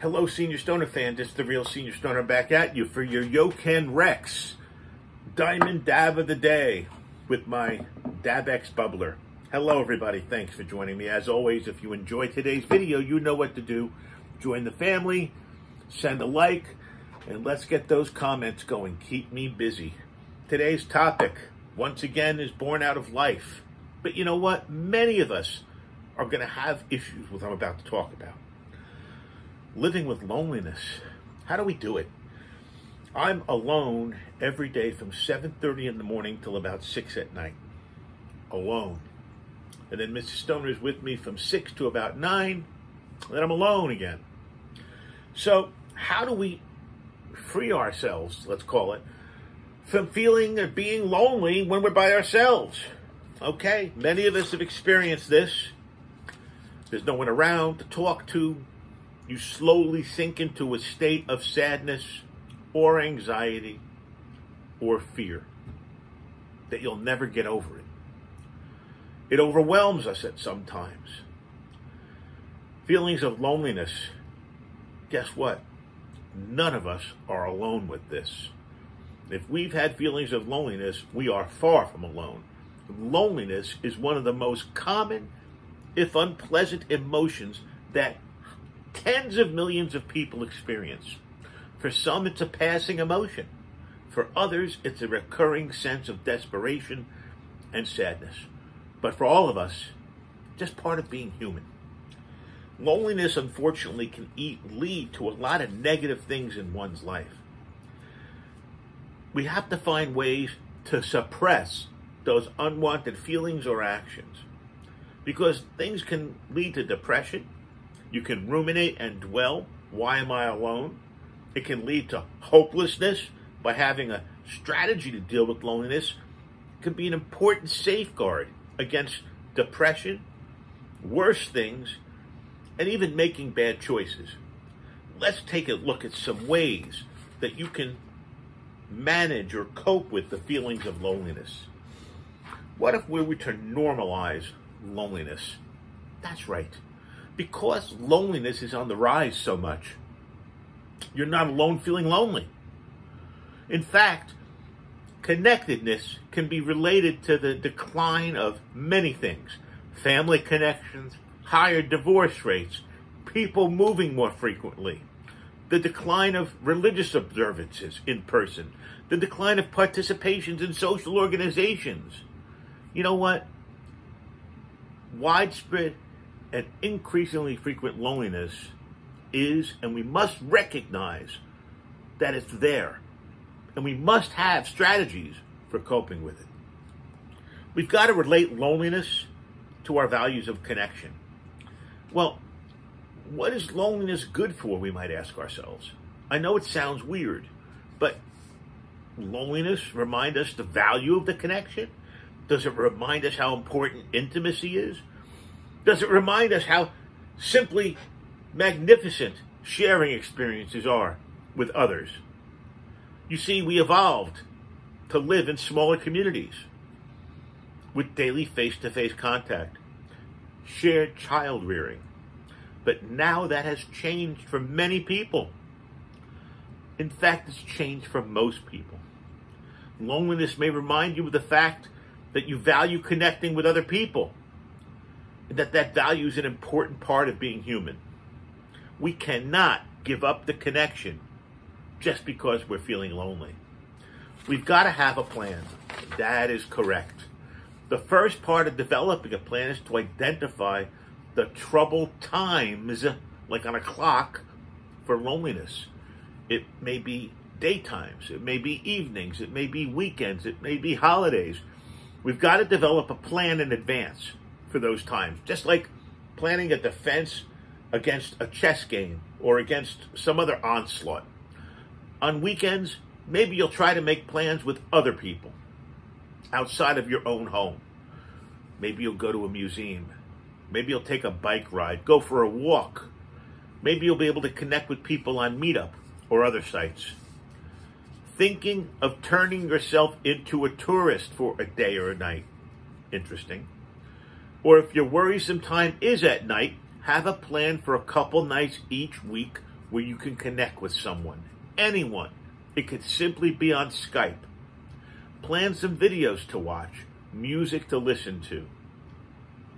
Hello, Senior Stoner fan. This is the real Senior Stoner back at you for your Yocan Rex Diamond Dab of the Day with my DabX Bubbler. Hello, everybody. Thanks for joining me. As always, if you enjoyed today's video, you know what to do. Join the family, send a like, and let's get those comments going. Keep me busy. Today's topic, once again, is born out of life. But you know what? Many of us are going to have issues with what I'm about to talk about living with loneliness. How do we do it? I'm alone every day from 7:30 in the morning till about 6 at night. Alone. And then Mrs. Stoner is with me from 6 to about 9. Then I'm alone again. So, how do we free ourselves, let's call it, from feeling or being lonely when we're by ourselves? Okay, many of us have experienced this. There's no one around to talk to, you slowly sink into a state of sadness or anxiety or fear that you'll never get over it. It overwhelms us at some times. Feelings of loneliness. Guess what? None of us are alone with this. If we've had feelings of loneliness, we are far from alone. Loneliness is one of the most common, if unpleasant, emotions that tens of millions of people experience. For some, it's a passing emotion. For others, it's a recurring sense of desperation and sadness. But for all of us, just part of being human. Loneliness, unfortunately, can eat, lead to a lot of negative things in one's life. We have to find ways to suppress those unwanted feelings or actions because things can lead to depression, you can ruminate and dwell. Why am I alone? It can lead to hopelessness by having a strategy to deal with loneliness. It can be an important safeguard against depression, worse things, and even making bad choices. Let's take a look at some ways that you can manage or cope with the feelings of loneliness. What if we were to normalize loneliness? That's right because loneliness is on the rise so much. You're not alone feeling lonely. In fact, connectedness can be related to the decline of many things family connections, higher divorce rates, people moving more frequently, the decline of religious observances in person, the decline of participations in social organizations. You know what? Widespread and increasingly frequent loneliness is, and we must recognize that it's there. And we must have strategies for coping with it. We've got to relate loneliness to our values of connection. Well, what is loneliness good for, we might ask ourselves? I know it sounds weird, but loneliness remind us the value of the connection? Does it remind us how important intimacy is? Does it remind us how simply magnificent sharing experiences are with others? You see, we evolved to live in smaller communities with daily face to face contact, shared child rearing. But now that has changed for many people. In fact, it's changed for most people. Loneliness may remind you of the fact that you value connecting with other people that that value is an important part of being human. We cannot give up the connection just because we're feeling lonely. We've got to have a plan. That is correct. The first part of developing a plan is to identify the troubled times, like on a clock, for loneliness. It may be daytimes, it may be evenings, it may be weekends, it may be holidays. We've got to develop a plan in advance for those times. Just like planning a defense against a chess game or against some other onslaught. On weekends, maybe you'll try to make plans with other people outside of your own home. Maybe you'll go to a museum. Maybe you'll take a bike ride, go for a walk. Maybe you'll be able to connect with people on Meetup or other sites. Thinking of turning yourself into a tourist for a day or a night. Interesting. Or if your worrisome time is at night, have a plan for a couple nights each week where you can connect with someone, anyone. It could simply be on Skype. Plan some videos to watch, music to listen to,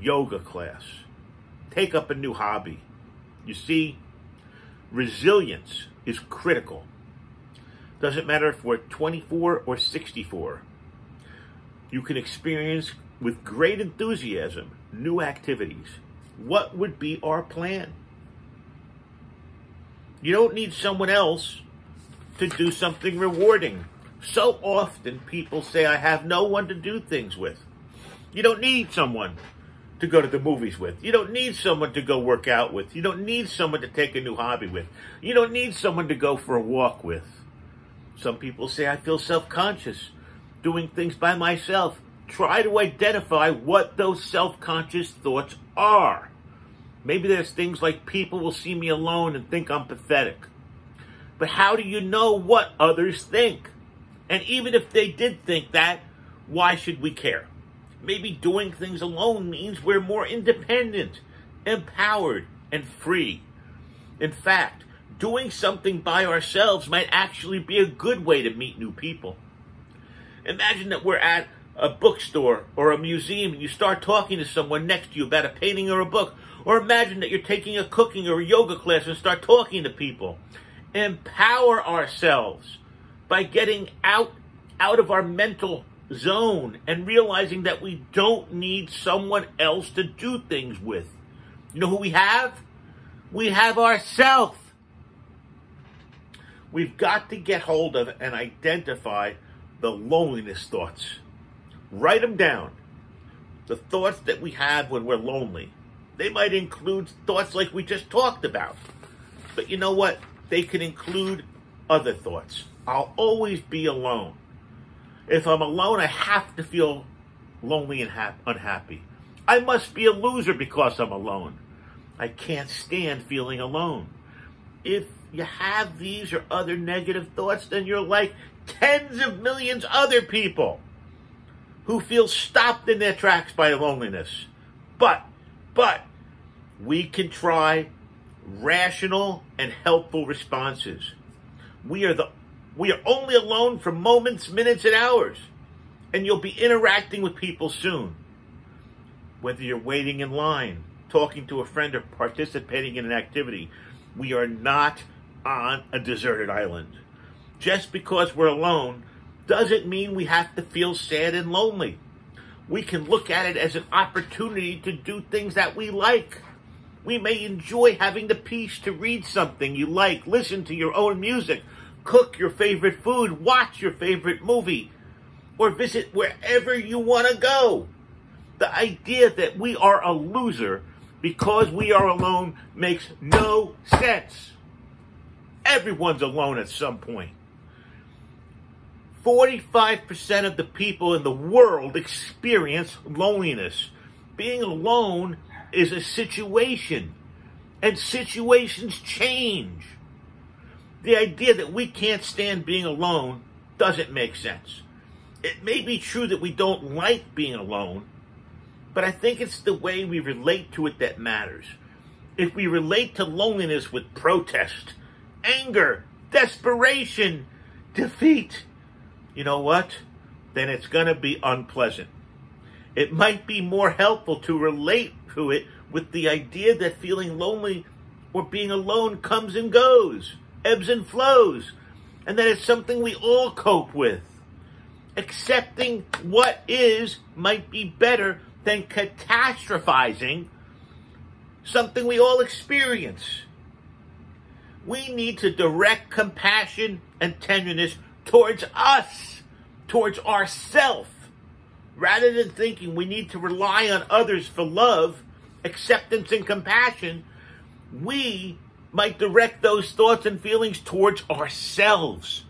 yoga class. Take up a new hobby. You see, resilience is critical. Doesn't matter if we're 24 or 64. You can experience with great enthusiasm new activities. What would be our plan? You don't need someone else to do something rewarding. So often people say, I have no one to do things with. You don't need someone to go to the movies with. You don't need someone to go work out with. You don't need someone to take a new hobby with. You don't need someone to go for a walk with. Some people say, I feel self conscious doing things by myself. Try to identify what those self conscious thoughts are. Maybe there's things like people will see me alone and think I'm pathetic. But how do you know what others think? And even if they did think that, why should we care? Maybe doing things alone means we're more independent, empowered, and free. In fact, doing something by ourselves might actually be a good way to meet new people. Imagine that we're at a bookstore or a museum and you start talking to someone next to you about a painting or a book. Or imagine that you're taking a cooking or a yoga class and start talking to people. Empower ourselves by getting out out of our mental zone and realizing that we don't need someone else to do things with. You know who we have? We have ourselves. We've got to get hold of and identify the loneliness thoughts. Write them down. The thoughts that we have when we're lonely. They might include thoughts like we just talked about. But you know what? They can include other thoughts. I'll always be alone. If I'm alone, I have to feel lonely and ha- unhappy. I must be a loser because I'm alone. I can't stand feeling alone. If you have these or other negative thoughts, then you're like tens of millions other people who feel stopped in their tracks by loneliness. But, but, we can try rational and helpful responses. We are the we are only alone for moments, minutes, and hours. And you'll be interacting with people soon. Whether you're waiting in line, talking to a friend, or participating in an activity, we are not on a deserted island. Just because we're alone doesn't mean we have to feel sad and lonely. We can look at it as an opportunity to do things that we like. We may enjoy having the peace to read something you like, listen to your own music, cook your favorite food, watch your favorite movie, or visit wherever you want to go. The idea that we are a loser because we are alone makes no sense. Everyone's alone at some point. 45% of the people in the world experience loneliness. Being alone is a situation, and situations change. The idea that we can't stand being alone doesn't make sense. It may be true that we don't like being alone, but I think it's the way we relate to it that matters. If we relate to loneliness with protest, anger, desperation, defeat, you know what? Then it's going to be unpleasant. It might be more helpful to relate to it with the idea that feeling lonely or being alone comes and goes, ebbs and flows, and that it's something we all cope with. Accepting what is might be better than catastrophizing something we all experience. We need to direct compassion and tenderness towards us, towards ourself, rather than thinking we need to rely on others for love, acceptance, and compassion. We might direct those thoughts and feelings towards ourselves.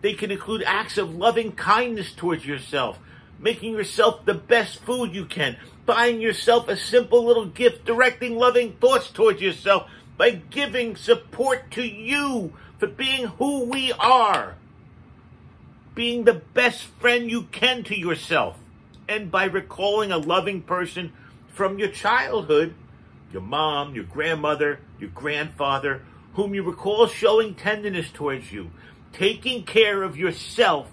They can include acts of loving kindness towards yourself, making yourself the best food you can, buying yourself a simple little gift, directing loving thoughts towards yourself by giving support to you for being who we are being the best friend you can to yourself, and by recalling a loving person from your childhood, your mom, your grandmother, your grandfather, whom you recall showing tenderness towards you. Taking care of yourself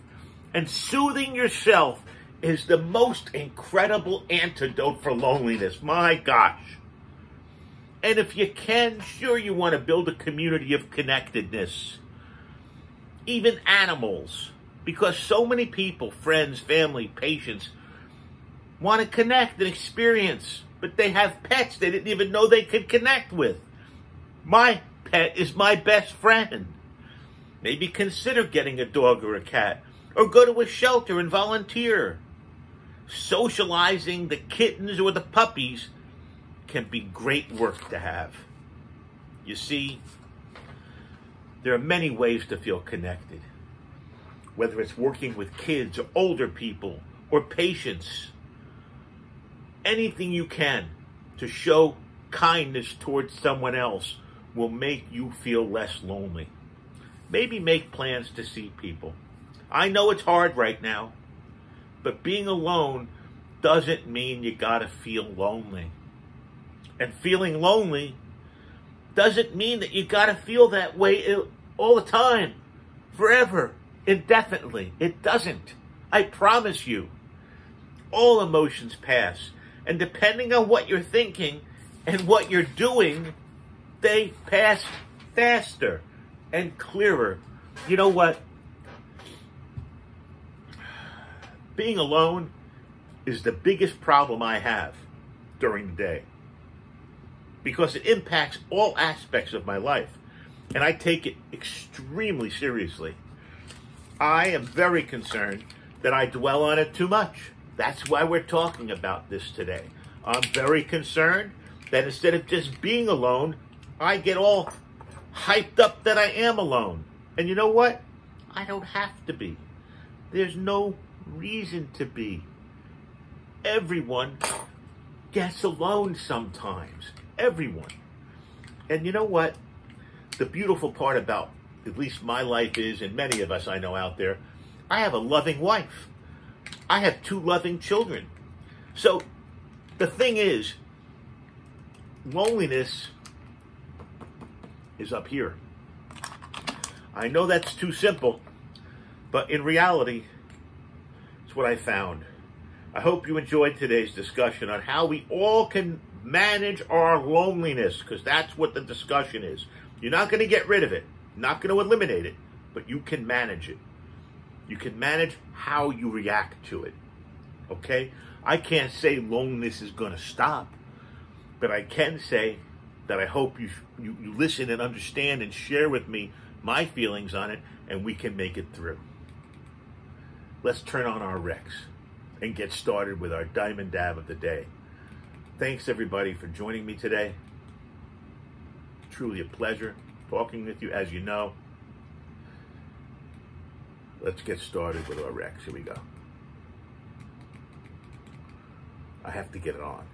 and soothing yourself is the most incredible antidote for loneliness. My gosh. And if you can, sure you want to build a community of connectedness. Even animals. Because so many people, friends, family, patients, want to connect and experience, but they have pets they didn't even know they could connect with. My pet is my best friend. Maybe consider getting a dog or a cat, or go to a shelter and volunteer. Socializing the kittens or the puppies can be great work to have. You see, there are many ways to feel connected, whether it's working with kids or older people or patients. Anything you can to show kindness towards someone else will make you feel less lonely. Maybe make plans to see people. I know it's hard right now, but being alone doesn't mean you gotta feel lonely. And feeling lonely doesn't mean that you gotta feel that way all the time, forever, indefinitely. It doesn't. I promise you. All emotions pass. And depending on what you're thinking and what you're doing, they pass faster and clearer. You know what? Being alone is the biggest problem I have during the day because it impacts all aspects of my life and I take it extremely seriously. I am very concerned that I dwell on it too much. That's why we're talking about this today. I'm very concerned that instead of just being alone, I get all hyped up that I am alone. And you know what? I don't have to be. There's no reason to be. Everyone gets alone sometimes. Everyone. And you know what? The beautiful part about at least my life is, and many of us I know out there, I have a loving wife. I have two loving children. So the thing is, loneliness is up here. I know that's too simple, but in reality, it's what I found. I hope you enjoyed today's discussion on how we all can manage our loneliness, because that's what the discussion is. You're not going to get rid of it, not going to eliminate it, but you can manage it. You can manage how you react to it. Okay? I can't say loneliness is going to stop, but I can say that I hope you, you, you listen and understand and share with me my feelings on it, and we can make it through. Let's turn on our Rex and get started with our diamond dab of the day. Thanks everybody for joining me today. Truly a pleasure talking with you, as you know. Let's get started with our Rex. Here we go. I have to get it on.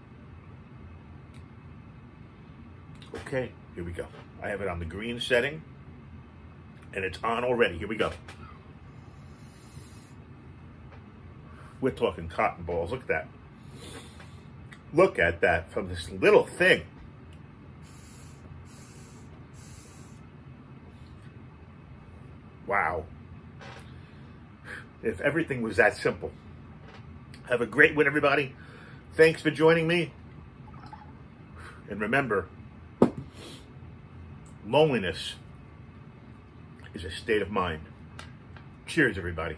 Okay, here we go. I have it on the green setting, and it's on already. Here we go. We're talking cotton balls. Look at that. Look at that from this little thing. If everything was that simple. Have a great one, everybody. Thanks for joining me. And remember, Loneliness is a state of mind. Cheers, everybody.